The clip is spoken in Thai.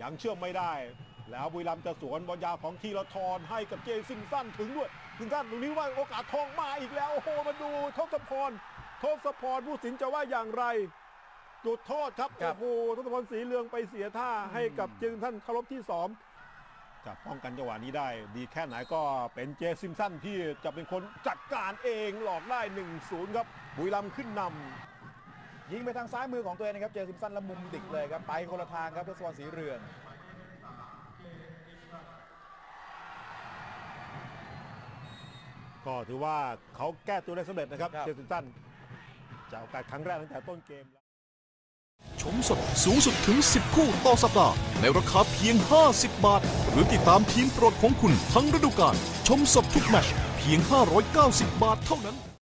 ยังเชื่อมไม่ได้ แล้วบุรีรัมย์จะสวนบอลยาวของทีละทรให้กับเจซิงสันถึงด้วยถึงสั้นตรงนี้ว่าโอกาสทองมาอีกแล้วโอ้โหมาดูทศพรทศพรผู้สินจะว่าอย่างไรจุดโทษครับครัโอ้บโหทศพรสีเหลืองไปเสียท่าให้กับเจซิงสันเคารพที่สองจะป้องกันจังหวะนี้ได้ ดีแค่ไหนก็เป็นเจซิมสันที่จะเป็นคนจัดการเองหลอกได้1-0ครับบุรีรัมย์ขึ้นนำ ยิงไปทางซ้ายมือของตัวเองนะครับ เจอซิมสันและมุมดิกเลยครับ ไปคนละทางครับทศวรรณสีเรือง ก็ถือว่าเขาแก้ตัวได้สำเร็จนะครับ ครับ เจสินสันจากโอกาสครั้งแรกตั้งแต่ต้นเกม ชมสดสูงสุดถึง 10 คู่ต่อสัปดาห์ ในราคาเพียง 50 บาท หรือติดตามทีมโปรดของคุณทั้งฤดูกาลชมสดทุกแมตชเพียง 590 บาทเท่านั้น